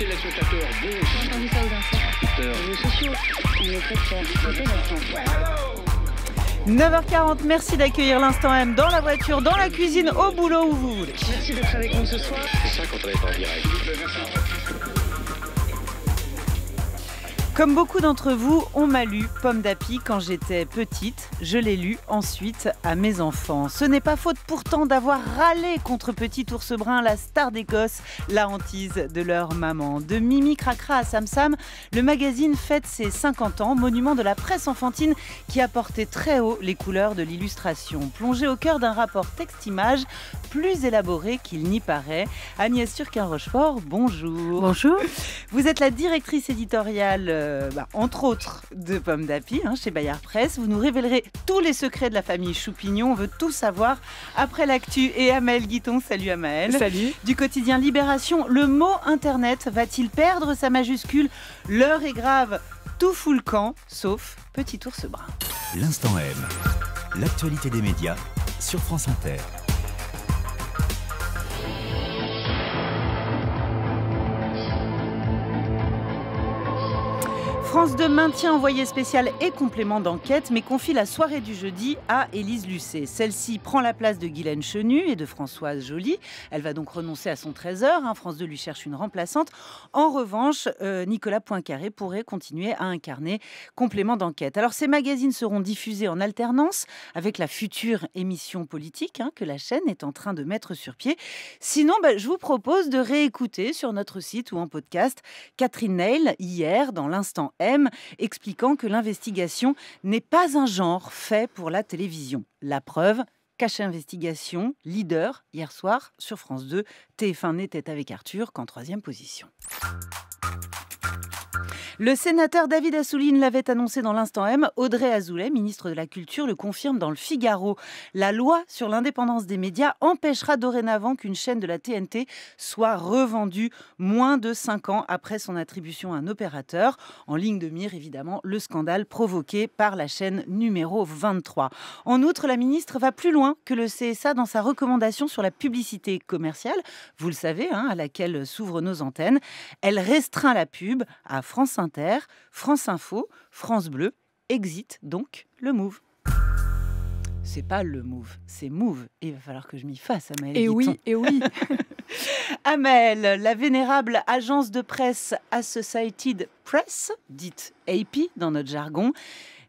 téléspectateurs, bonjour. entendu ça aux infos. Les réseaux sociaux, on est très fiers. 9h40, merci d'accueillir l'instant M dans la voiture, dans la cuisine, au boulot, où vous voulez. Merci d'être avec nous ce soir. C'est ça quand on est en direct. Comme beaucoup d'entre vous, on m'a lu Pomme d'Api quand j'étais petite. Je l'ai lu ensuite à mes enfants. Ce n'est pas faute pourtant d'avoir râlé contre Petit Ours Brun, la star d'Écosse, la hantise de leur maman. De Mimi Cracra à Sam Sam, le magazine fête ses 50 ans, monument de la presse enfantine qui a porté très haut les couleurs de l'illustration. Plongé au cœur d'un rapport texte-image plus élaboré qu'il n'y paraît. Agnès Turquin-Rochefort, bonjour. Bonjour. Vous êtes la directrice éditoriale, euh, bah, entre autres, de Pomme d'Api hein, chez Bayard Presse. Vous nous révélerez tous les secrets de la famille Choupignon. On veut tout savoir après l'actu. Et Amael Guiton, salut Amael. Salut. Du quotidien Libération, le mot Internet va-t-il perdre sa majuscule? L'heure est grave. Tout fout le camp, sauf Petit ours brun. L'instant M. L'actualité des médias sur France Inter. France 2 maintient envoyé spécial et complément d'enquête, mais confie la soirée du jeudi à Élise Lucet. Celle-ci prend la place de Guylaine Chenu et de Françoise Joly. Elle va donc renoncer à son 13h. hein. France 2 lui cherche une remplaçante. En revanche, euh, Nicolas Poincaré pourrait continuer à incarner complément d'enquête. Alors, ces magazines seront diffusés en alternance avec la future émission politique hein, que la chaîne est en train de mettre sur pied. Sinon, bah, je vous propose de réécouter sur notre site ou en podcast Catherine Neil hier dans l'instant M, expliquant que l'investigation n'est pas un genre fait pour la télévision. La preuve, Cache Investigation, leader hier soir sur France 2. TF1 n'était avec Arthur qu'en troisième position. Le sénateur David Assouline l'avait annoncé dans l'instant M. Audrey Azoulay, ministre de la Culture, le confirme dans le Figaro. La loi sur l'indépendance des médias empêchera dorénavant qu'une chaîne de la TNT soit revendue moins de 5 ans après son attribution à un opérateur. En ligne de mire, évidemment, le scandale provoqué par la chaîne numéro 23. En outre, la ministre va plus loin que le CSA dans sa recommandation sur la publicité commerciale, vous le savez, hein, à laquelle s'ouvrent nos antennes. Elle restreint la pub à France Inter, France Info, France Bleu, exit donc le Move. C'est pas le Move, c'est Move. Et il va falloir que je m'y fasse, Amael. Et oui, et oui. Amel, la vénérable agence de presse Associated Press, dite AP dans notre jargon,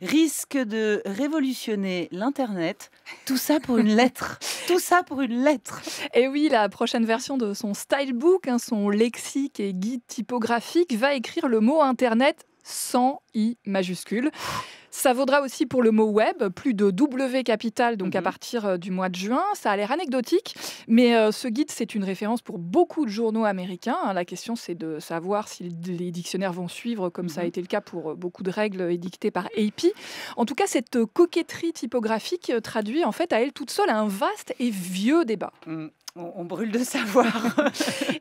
risque de révolutionner l'Internet. Tout ça pour une lettre. Tout ça pour une lettre. Et oui, la prochaine version de son stylebook, hein, son lexique et guide typographique, va écrire le mot Internet sans i majuscule. Ça vaudra aussi pour le mot web, plus de W capital, donc à Mhm. partir euh, du mois de juin. Ça a l'air anecdotique, mais euh, ce guide, c'est une référence pour beaucoup de journaux américains. hein. La question, c'est de savoir si les dictionnaires vont suivre, comme ça a Mhm. été le cas pour euh, beaucoup de règles édictées par AP. En tout cas, cette coquetterie typographique traduit en fait à elle toute seule un vaste et vieux débat. Hum, On, on brûle de savoir.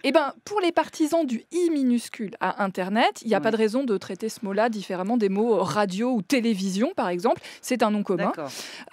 Eh ben, pour les partisans du i minuscule à Internet, il n'y a Ouais. pas de raison de traiter ce mot-là différemment des mots radio ou télévision, par exemple. C'est un nom commun.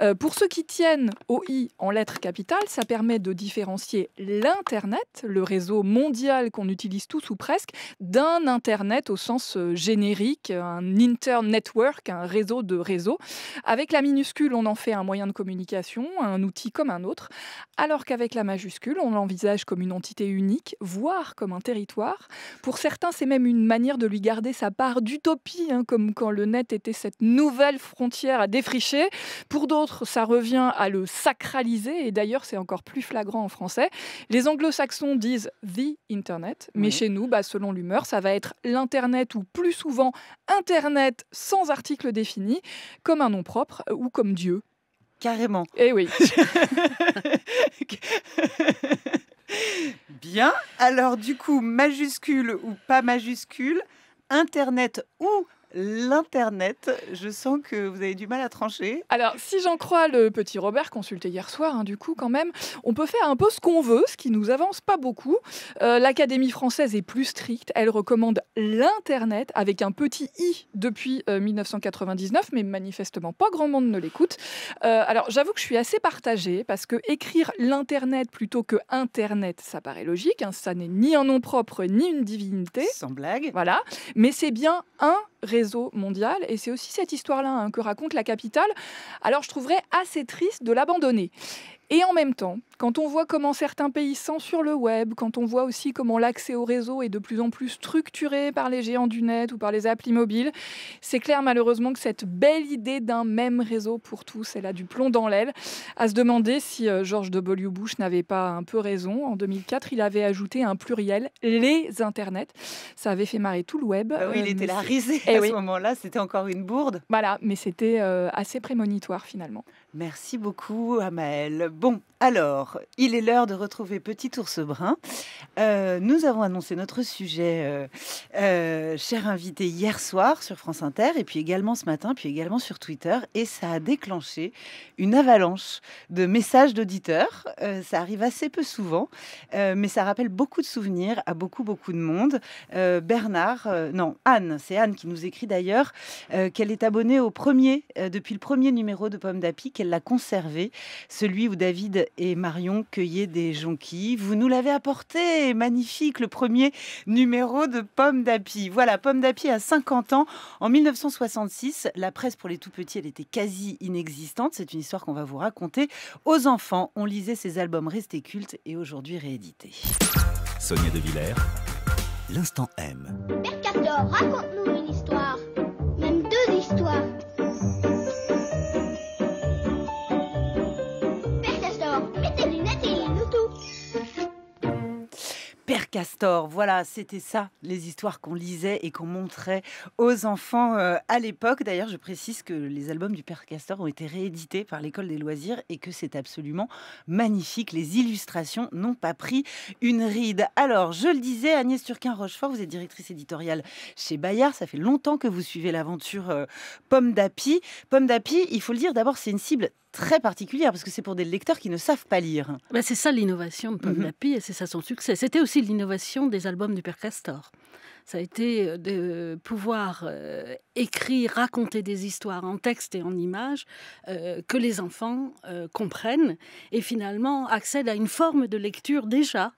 Euh, pour ceux qui tiennent au i en lettres capitales, ça permet de différencier l'Internet, le réseau mondial qu'on utilise tous ou presque, d'un Internet au sens euh, générique, un internetwork, un réseau de réseaux. Avec la minuscule, on en fait un moyen de communication, un outil comme un autre, alors qu'avec la majuscule, on l'envisage comme une entité unique, voire comme un territoire. Pour certains, c'est même une manière de lui garder sa part d'utopie, hein, comme quand le net était cette nouvelle frontière à défricher. Pour d'autres, ça revient à le sacraliser, et d'ailleurs, c'est encore plus flagrant en français. Les anglo-saxons disent the Internet, mais Oui. chez nous, bah, selon l'humeur, ça va être l'Internet ou plus souvent Internet sans article défini, comme un nom propre ou comme Dieu. Carrément. Eh oui. Bien. Alors du coup, majuscule ou pas majuscule, Internet ou L'Internet, je sens que vous avez du mal à trancher. Alors, si j'en crois le petit Robert, consulté hier soir, hein, du coup, quand même, on peut faire un peu ce qu'on veut, ce qui nous avance pas beaucoup. Euh, L'Académie française est plus stricte. Elle recommande l'Internet avec un petit i depuis euh, 1999, mais manifestement pas grand monde ne l'écoute. Euh, alors, j'avoue que je suis assez partagée parce que écrire l'Internet plutôt que Internet, ça paraît logique. hein, ça n'est ni un nom propre ni une divinité. Sans blague. Voilà, mais c'est bien un réseau mondial et c'est aussi cette histoire-là hein, que raconte la capitale. Alors je trouverais assez triste de l'abandonner. Et en même temps, quand on voit comment certains pays censurent le web, quand on voit aussi comment l'accès au réseau est de plus en plus structuré par les géants du net ou par les applis mobiles, c'est clair malheureusement que cette belle idée d'un même réseau pour tous, elle a du plomb dans l'aile. À se demander si euh, George W. Bush n'avait pas un peu raison. En 2004, il avait ajouté un pluriel, les internets. Ça avait fait marrer tout le web. Bah oui, il Euh, était mais là c'est- risé Eh à oui. ce moment-là, c'était encore une bourde. Voilà, mais c'était euh, assez prémonitoire finalement. Merci beaucoup, Amael. Bon, alors, il est l'heure de retrouver Petit Ours Brun. Euh, nous avons annoncé notre sujet, euh, euh, cher invité, hier soir sur France Inter, et puis également ce matin, puis également sur Twitter, et ça a déclenché une avalanche de messages d'auditeurs. Ça arrive assez peu souvent, mais ça rappelle beaucoup de souvenirs à beaucoup, beaucoup de monde. Bernard, non, Anne, c'est Anne qui nous écrit d'ailleurs qu'elle est abonnée au premier, depuis le premier numéro de Pomme d'Api, qu'elle l'a conservé, celui où David et Marion cueillaient des jonquilles. Vous nous l'avez apporté, magnifique, le premier numéro de Pomme d'Api. Voilà, Pomme d'Api a 50 ans. En 1966, la presse pour les tout petits, elle était quasi inexistante. C'est une histoire qu'on va vous raconter. Aux enfants, on lisait ces albums restés cultes et aujourd'hui réédités. Sonia De Villers, l'instant M. Père Castor, raconte-nous une histoire. Castor, voilà, c'était ça, les histoires qu'on lisait et qu'on montrait aux enfants euh, à l'époque. D'ailleurs, je précise que les albums du Père Castor ont été réédités par l'École des loisirs et que c'est absolument magnifique. Les illustrations n'ont pas pris une ride. Alors, je le disais, Agnès Turquin-Rochefort, vous êtes directrice éditoriale chez Bayard. Ça fait longtemps que vous suivez l'aventure euh, Pomme d'Api. Pomme d'Api, il faut le dire, d'abord, c'est une cible très particulière parce que c'est pour des lecteurs qui ne savent pas lire. Ben, c'est ça l'innovation de Pomme Mhm. et c'est ça son succès. C'était aussi l'innovation des albums du Père Castor. Ça a été euh, de pouvoir euh, écrire, raconter des histoires en texte et en images euh, que les enfants euh, comprennent et finalement accèdent à une forme de lecture déjà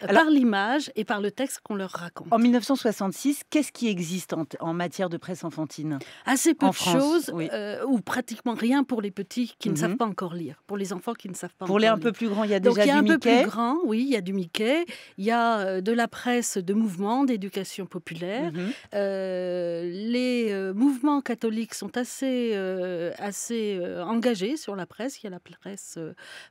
Alors- par l'image et par le texte qu'on leur raconte. En 1966, qu'est-ce qui existe en, en matière de presse enfantine? Assez peu en de France, choses oui. euh, ou pratiquement rien pour les petits qui ne Mhm. savent pas encore lire, pour les enfants qui ne savent pas Pour encore les un lire. peu plus grands, il y a Donc déjà il y a du un peu plus grand, oui, il y a du Mickey, il y a euh, de la presse de mouvement, d'éducation populaire. Mhm. Euh, les mouvements catholiques sont assez, euh, assez engagés sur la presse. Il y a la presse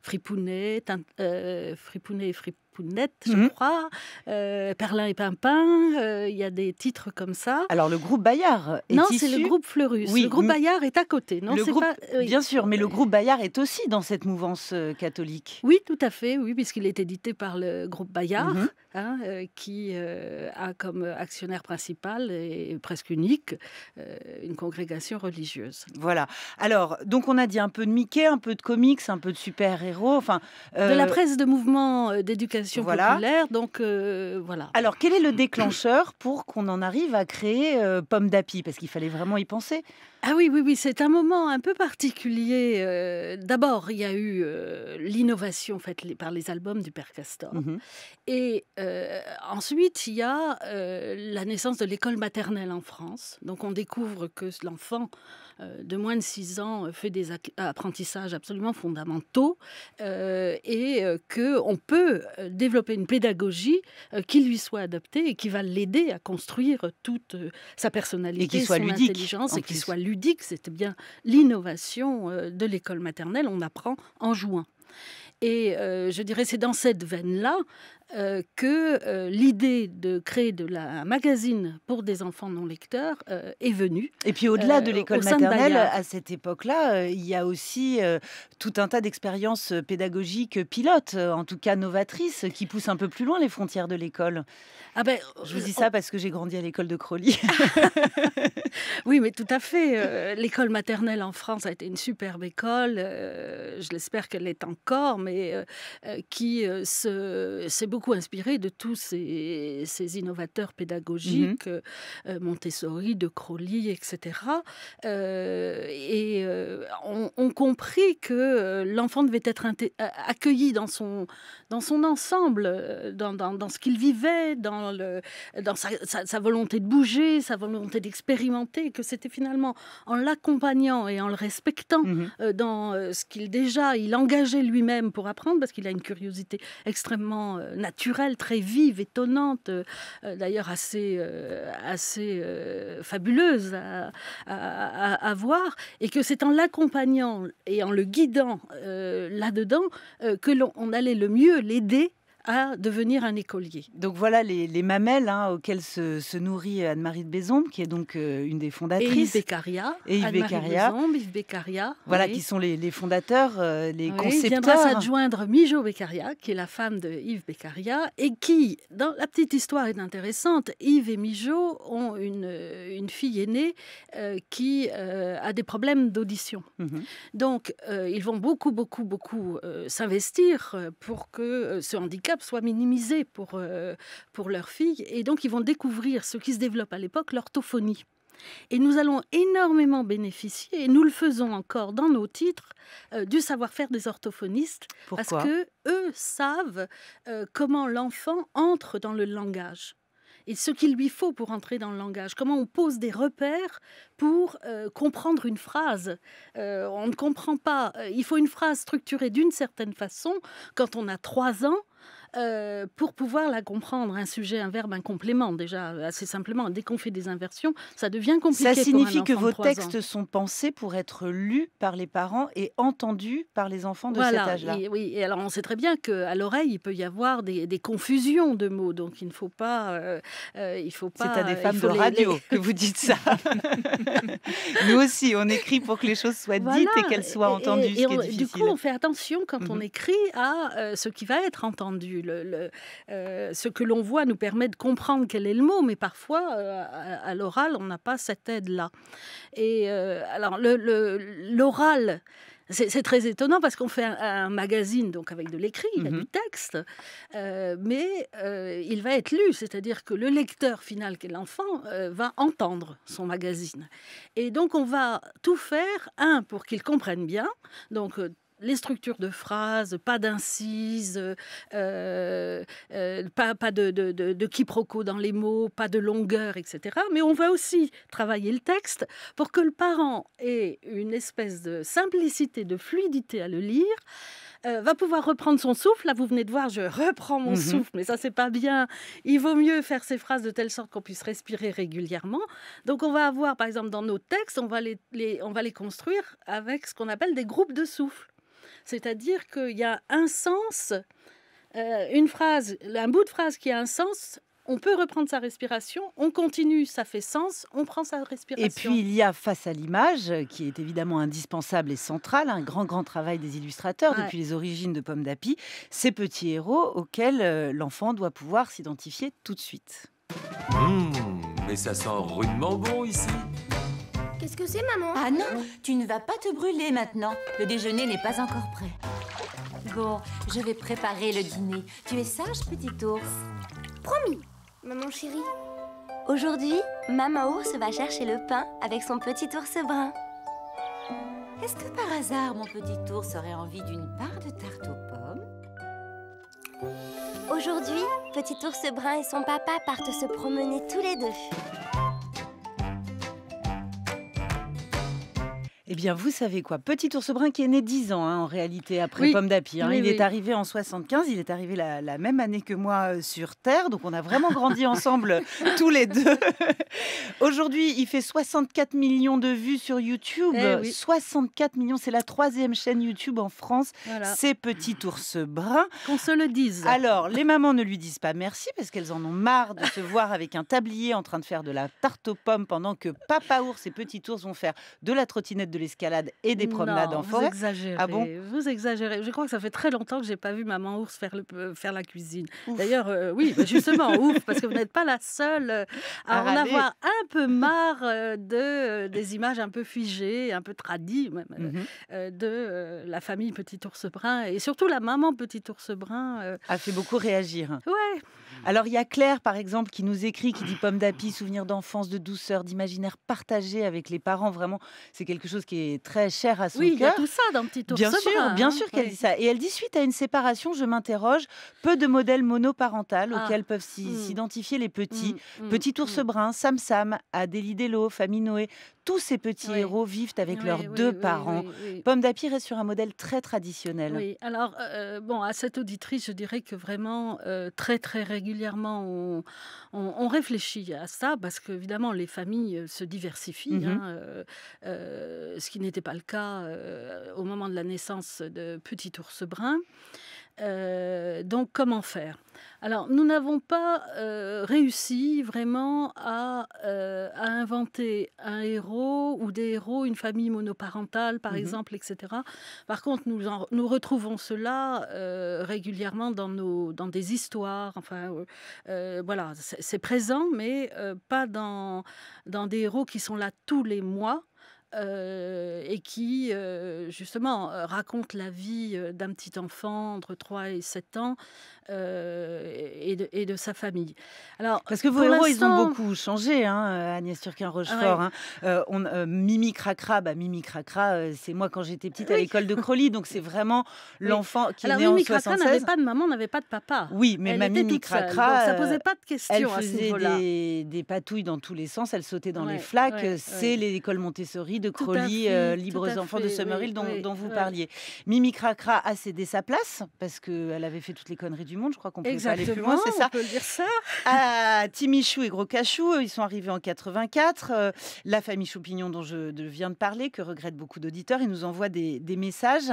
Fripounet, Tin- euh, Fripounet et Fripounette, je Mhm. crois, euh, Perlin et Pimpin. euh, il y a des titres comme ça. Alors le groupe Bayard est non, c'est le groupe Fleurus. Oui, le groupe Bayard est à côté. Non, le groupe, pas. oui. bien sûr, mais le groupe Bayard est aussi dans cette mouvance euh, catholique. Oui, tout à fait, oui, puisqu'il est édité par le groupe Bayard, Mhm. hein, euh, qui euh, a comme actionnaire principal et presque unique euh, une congrégation religieuse. Voilà. Alors, donc on a dit un peu de Mickey, un peu de comics, un peu de super-héros. Enfin, De la euh, presse de mouvement euh, voilà. populaire, donc euh, voilà. Alors, quel est le déclencheur pour qu'on en arrive à créer euh, Pomme d'Api? Parce qu'il fallait vraiment y penser. Ah oui, oui, oui, c'est un moment un peu particulier. euh, D'abord, il y a eu l'innovation faite par les albums du Père Castor. Mhm. Et ensuite, il y a la naissance de l'école maternelle en France. Donc, on découvre que l'enfant de moins de 6 ans euh, fait des apprentissages absolument fondamentaux euh, et euh, qu'on peut euh, développer une pédagogie euh, qui lui soit adaptée et qui va l'aider à construire toute euh, sa personnalité, Et qui soit son ludique, intelligence en et qui soit ludique. C'était bien l'innovation euh, de l'école maternelle. On apprend en jouant. Et euh, je dirais, c'est dans cette veine-là euh, que euh, l'idée de créer de la, un magazine pour des enfants non lecteurs euh, est venue. Et puis au-delà de l'école maternelle, à cette époque-là, il y a aussi tout un tas d'expériences pédagogiques pilotes, en tout cas novatrices, qui poussent un peu plus loin les frontières de l'école. Ah ben, Je vous dis ça parce que j'ai grandi à l'école de Crowley. Oui, mais tout à fait. L'école maternelle en France a été une superbe école. je l'espère qu'elle l'est encore, mais qui se- s'est beaucoup inspirée de tous ces, ces innovateurs pédagogiques, euh, euh, Montessori, de Crowley, etc. Euh, et euh, ont, ont compris que euh, l'enfant devait être accueilli dans son, dans son ensemble, euh, dans, dans- dans ce qu'il vivait, dans, le, dans sa, sa- sa volonté de bouger, sa volonté d'expérimenter, que c'était finalement en l'accompagnant et en le respectant Mhm. euh, dans euh, ce qu'il déjà, il engageait lui-même pour apprendre, parce qu'il a une curiosité extrêmement euh, naturelle, très vive, étonnante, euh, euh, d'ailleurs assez, euh, fabuleuse à, à- voir, et que c'est en l'accompagnant et en le guidant là-dedans que l'on on allait le mieux l'aider à devenir un écolier. Donc voilà les, les mamelles hein, auxquelles se, se nourrit Anne-Marie de Bézombe, qui est donc euh, une des Et Yves fondatrices. Beccaria, Et Yves Beccaria. Yves Beccaria, Voilà, oui. qui sont les, les fondateurs, euh, les Oui, il viendra concepteurs. s'adjoindre Mijo Beccaria, qui est la femme de Yves Beccaria, et qui, dans la petite histoire est intéressante, Yves et Mijo ont une, une fille aînée euh, qui euh, a des problèmes d'audition. Mhm. Donc, ils vont beaucoup, beaucoup, beaucoup s'investir pour que ce handicap soit minimisé pour, euh, pour leur fille. Et donc, ils vont découvrir ce qui se développe à l'époque, l'orthophonie. Et nous allons énormément bénéficier, et nous le faisons encore dans nos titres, euh, du savoir-faire des orthophonistes, Pourquoi parce que eux savent euh, comment l'enfant entre dans le langage et ce qu'il lui faut pour entrer dans le langage. Comment on pose des repères pour euh, comprendre une phrase. Euh, on ne comprend pas. il faut une phrase structurée d'une certaine façon quand on a trois ans. Euh, pour pouvoir la comprendre, un sujet, un verbe, un complément, déjà assez simplement. Dès qu'on fait des inversions, ça devient compliqué. Ça pour un signifie que vos ans. textes sont pensés pour être lus par les parents et entendus par les enfants de Voilà, cet âge-là. oui, et alors on sait très bien qu'à l'oreille, il peut y avoir des, des confusions de mots, donc il ne faut pas. euh, euh, il faut C'est pas à des femmes de les- radio les- que vous dites ça. Nous aussi, on écrit pour que les choses soient dites et qu'elles soient entendues, et on- du coup, on fait attention quand on Mhm. écrit à euh, ce qui va être entendu. Le, le- euh, ce que l'on voit nous permet de comprendre quel est le mot, mais parfois, euh, à, à l'oral, on n'a pas cette aide-là. Et euh, alors, l'oral. c'est très étonnant parce qu'on fait un, un magazine donc avec de l'écrit, il y a Mhm. du texte, euh, mais euh, il va être lu, c'est-à-dire que le lecteur final, qui est l'enfant, euh, va entendre son magazine. Et donc on va tout faire, un, pour qu'il comprenne bien, donc les structures de phrases, pas d'incises, euh, euh, pas, pas de, de, de- de quiproquo dans les mots, pas de longueur, etc. Mais on va aussi travailler le texte pour que le parent ait une espèce de simplicité, de fluidité à le lire. euh, va pouvoir reprendre son souffle. Là, vous venez de voir, je reprends mon Mhm. souffle, mais ça, c'est pas bien. Il vaut mieux faire ces phrases de telle sorte qu'on puisse respirer régulièrement. Donc, on va avoir, par exemple, dans nos textes, on va les, les- on va les construire avec ce qu'on appelle des groupes de souffle. C'est-à-dire qu'il y a un sens, euh, une phrase, un bout de phrase qui a un sens. On peut reprendre sa respiration, on continue, ça fait sens, on prend sa respiration. Et puis il y a face à l'image, qui est évidemment indispensable et central, un grand grand travail des illustrateurs Ouais. depuis les origines de Pomme d'Api, ces petits héros auxquels euh, l'enfant doit pouvoir s'identifier tout de suite. Hum, mais ça sent rudement bon ici. Qu'est-ce que c'est, maman Ah non, tu ne vas pas te brûler maintenant. Le déjeuner n'est pas encore prêt. Bon, je vais préparer le dîner. Tu es sage, petit ours Promis, maman chérie. Aujourd'hui, Maman Ours va chercher le pain avec son petit ours brun. Est-ce que par hasard mon petit ours aurait envie d'une part de tarte aux pommes? Aujourd'hui, petit ours brun et son papa partent se promener tous les deux. Eh bien, vous savez quoi Petit ours brun qui est né 10 ans, hein, en réalité, après Oui. Pomme d'Api. hein. Oui, il oui. est arrivé en 75, il est arrivé la, la même année que moi euh, sur Terre, donc on a vraiment grandi ensemble tous les deux. Aujourd'hui, il fait 64 millions de vues sur YouTube. Eh oui. 64 millions, c'est la troisième chaîne YouTube en France. Voilà. C'est Petit ours brun. Qu'on se le dise. Alors, les mamans ne lui disent pas merci parce qu'elles en ont marre de se voir avec un tablier en train de faire de la tarte aux pommes pendant que papa ours et petit ours vont faire de la trottinette, de l'escalade et des promenades Non, en vous forêt. exagérez. Ah bon? Vous exagérez. Je crois que ça fait très longtemps que j'ai pas vu maman ours faire, le, euh, faire la cuisine. D'ailleurs, euh, oui, bah, justement, ouf, parce que vous n'êtes pas la seule euh, à, À en râler. avoir un peu marre de des images un peu figées, un peu tradies même, Mhm. de la famille Petit ours brun et surtout la maman Petit ours brun. A fait beaucoup réagir. ouais, Alors, il y a Claire, par exemple, qui nous écrit, qui dit Pomme d'api, souvenir d'enfance, de douceur, d'imaginaire partagé avec les parents. Vraiment, c'est quelque chose qui est très cher à son oui, il y a cœur. tout ça dans Petit ours Bien sûr, brun. bien hein. sûr qu'elle Oui. dit ça. Et elle dit suite à une séparation, je m'interroge, peu de modèles monoparentales Ah. auxquels peuvent s'y- Mm. s'identifier les petits. Mm, mm, Petit ours brun, Sam Sam, Adélie Dello, Famille Noé, tous ces petits Oui. héros vivent avec Oui, leurs oui, deux parents. Pomme d'api reste sur un modèle très traditionnel. Oui, alors, euh, bon, à cette auditrice, je dirais que vraiment, euh, très, très régulièrement, on, on- on réfléchit à ça, parce qu'évidemment, les familles euh, se diversifient, Mhm. hein, euh, ce qui n'était pas le cas au moment de la naissance de Petit Ours Brun. Euh, donc, comment faire? Alors, nous n'avons pas euh, réussi vraiment à, euh, à inventer un héros ou des héros, une famille monoparentale, par Mhm. exemple, etc. Par contre, nous, en- nous retrouvons cela régulièrement dans, nos, dans des histoires. Enfin, voilà, c'est présent, mais pas dans, dans des héros qui sont là tous les mois. Euh, et qui, euh, justement, euh, racontent la vie euh, d'un petit enfant entre 3 et 7 ans euh, et, de, et de sa famille. Alors, Parce que vos héros, ils ont beaucoup changé, hein, Agnès Turquin-Rochefort. Ouais. hein. Euh, on, euh, Mimi Cracra, bah, Mimi Cracra, c'est moi quand j'étais petite à l'école de Crolly, donc c'est vraiment Oui. l'enfant qui Alors, est né Mimi en Cracra 76. n'avait pas de maman, n'avait pas de papa. Oui, mais Elle ma Mimi Cracra, ça posait pas de questions Elle à ce faisait des, des patouilles dans tous les sens, elle sautait dans les flaques. ouais, c'est l'école Montessori de tout Libres Enfants de Summerhill dont, dont vous parliez. Mimi Cracra a cédé sa place parce qu'elle avait fait toutes les conneries du monde. Je crois qu'on pas aller plus loin, c'est ça on peut le dire ça. à Timmy Chou et Gros Cachou, ils sont arrivés en 84. Euh, la famille Choupignon dont je viens de parler, que regrettent beaucoup d'auditeurs, ils nous envoient des, des messages.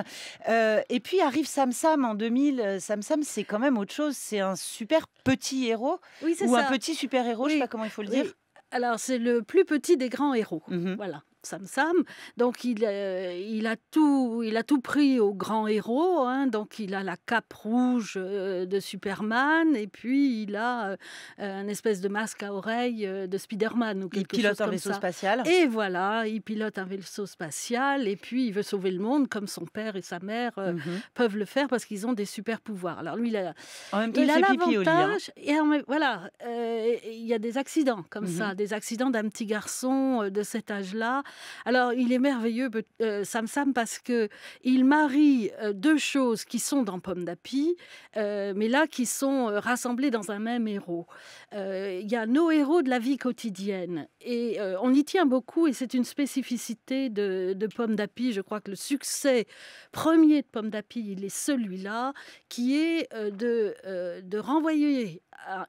Euh, et puis arrive Sam Sam en 2000. Euh, Sam Sam, c'est quand même autre chose. C'est un super petit héros Oui, c'est ou ça. un petit super héros, je sais Oui, pas comment il faut le Oui. dire. Alors, c'est le plus petit des grands héros. Mhm. Voilà. Sam Sam, donc il, euh, il, a tout, il a tout pris au grand héros, hein. donc il a la cape rouge euh, de Superman et puis il a euh, un espèce de masque à oreille euh, de Spider-Man ou Il quelque pilote chose un comme vaisseau ça. spatial. Et voilà, il pilote un vaisseau spatial et puis il veut sauver le monde comme son père et sa mère euh, Mhm. peuvent le faire parce qu'ils ont des super pouvoirs. Alors lui, il a, En même temps, il, il a hein. l'avantage, et en même- voilà, il y a des accidents comme ça, des accidents d'un petit garçon de cet âge-là. Alors, il est merveilleux, euh, Sam Sam, parce que il marie euh, deux choses qui sont dans Pomme d'Api, euh, mais là qui sont euh, rassemblées dans un même héros. Il y a nos héros de la vie quotidienne, et on y tient beaucoup, et c'est une spécificité de, Pomme d'Api. Je crois que le succès premier de Pomme d'Api, il est celui-là, qui est de, de renvoyer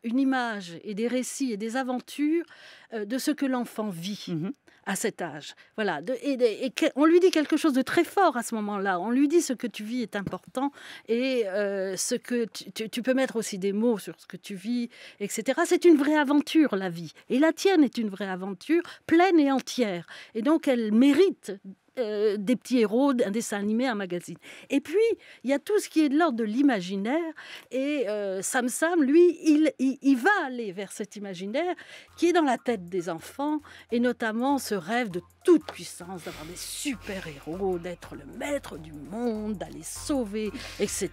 une image et des récits et des aventures de ce que l'enfant vit Mhm. À cet âge. Voilà. Et, on lui dit quelque chose de très fort à ce moment-là. On lui dit ce que tu vis est important et euh, ce que tu peux mettre aussi des mots sur ce que tu vis, etc. C'est une vraie aventure, la vie. Et la tienne est une vraie aventure, pleine et entière. Et donc, elle mérite euh, des petits héros, un dessin animé, un magazine. Et puis, il y a tout ce qui est de l'ordre de l'imaginaire. Et euh, Sam Sam, lui, il, il, il va aller vers cet imaginaire qui est dans la tête des enfants, et notamment ce rêve de toute puissance, d'avoir des super-héros, d'être le maître du monde, d'aller sauver, etc.,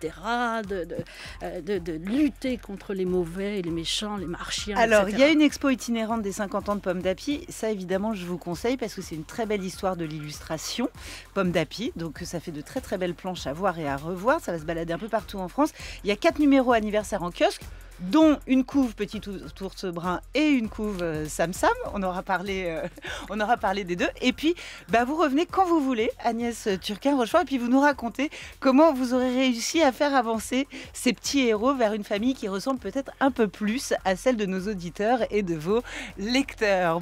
de, de, euh, de- de lutter contre les mauvais, les méchants, les marchiens. Alors, il y a une expo itinérante des 50 ans de Pomme d'Api. Ça, évidemment, je vous conseille parce que c'est une très belle histoire de l'illustration. Pomme d'Api. Donc, ça fait de très, très belles planches à voir et à revoir. Ça va se balader un peu partout en France. Il y a quatre numéros anniversaires en kiosque. Dont une couve Petit ours brun et une couve euh, Sam Sam. On aura parlé, euh, on aura parlé des deux. Et puis, bah, vous revenez quand vous voulez, Agnès Turquin-Rochefort, et puis vous nous racontez comment vous aurez réussi à faire avancer ces petits héros vers une famille qui ressemble peut-être un peu plus à celle de nos auditeurs et de vos lecteurs.